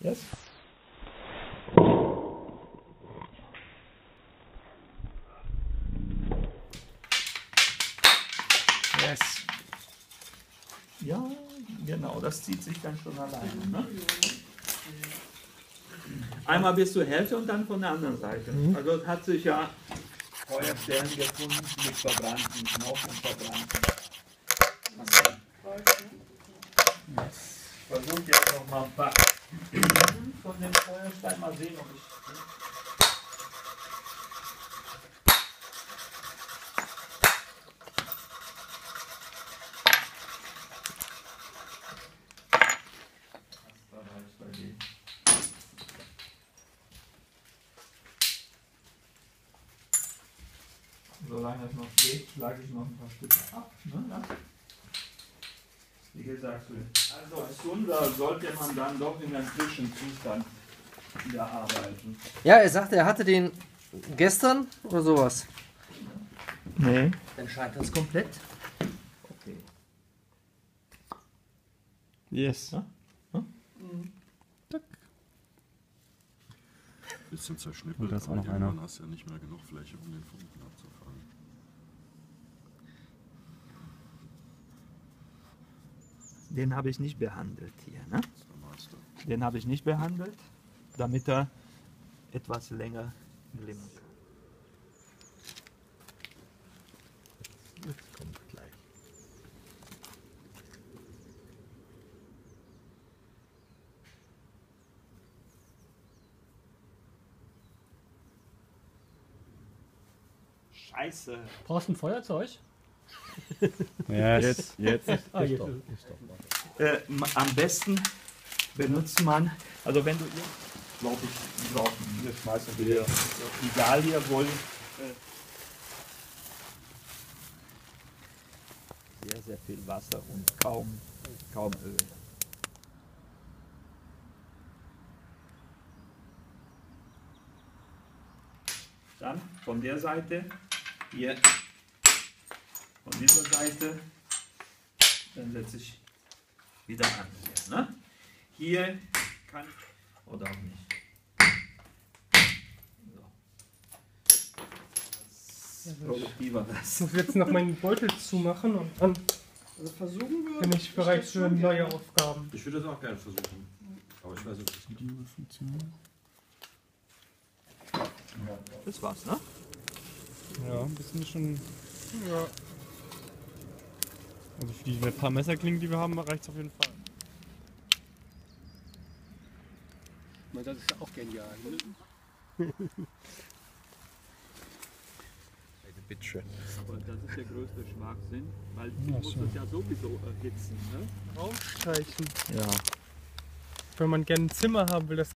Yes. Yes. Ja, genau, das zieht sich dann schon alleine. Ne? Einmal bist du Hälfte und dann von der anderen Seite. Also es hat sich ja Feuerstellen gefunden mit verbrannten Knochen und verbrannten. Ich versuche jetzt noch mal ein paar von dem Feuerstein mal sehen, ob ich. Solange es noch geht, schlage ich noch ein paar Stücke ab. Ne? Ja. Wie gesagt, also als Sunder sollte man dann doch in einem Zwischenzustand wieder arbeiten. Ja, er sagte, er hatte den gestern oder sowas. Nee. Dann scheint das komplett. Okay. Yes. Ja? Bisschen zerschnippelt, Und da ist auch aber noch einer. hast du ja nicht mehr genug Fläche, um den Funken abzufangen. Den habe ich nicht behandelt hier. Ne? Den habe ich nicht behandelt, damit er etwas länger glimmen kann. Jetzt kommt gleich. Scheiße. Brauchst du ein Feuerzeug? Yes. Jetzt. Jetzt. Ah, jetzt. Äh, am besten benutzt man, also wenn du glaube ich, brauchen, wir schmeißen wieder, egal hier wohl. Äh, sehr, sehr viel Wasser und kaum, kaum Öl. Dann von der Seite, hier, von dieser Seite, dann setze ich wieder an hier. Ne? Hier kann oder auch nicht. So. Das ist produktiver das. Ich muss jetzt noch meinen Beutel zumachen und dann bin ich bereit für neue Aufgaben. Ich würde das auch gerne versuchen. Aber ich weiß nicht, ob das geht. Das war's, ne? Ja, ein bisschen schon. Ja. Also für die paar Messerklingen, die wir haben, reicht es auf jeden Fall. Das ist ja auch genial. Ne? Bitteschön. Aber das ist der größte Schwachsinn, weil du musst es ja sowieso erhitzen. Ne? Rausstreichen. Ja. Wenn man gerne ein Zimmer haben will, das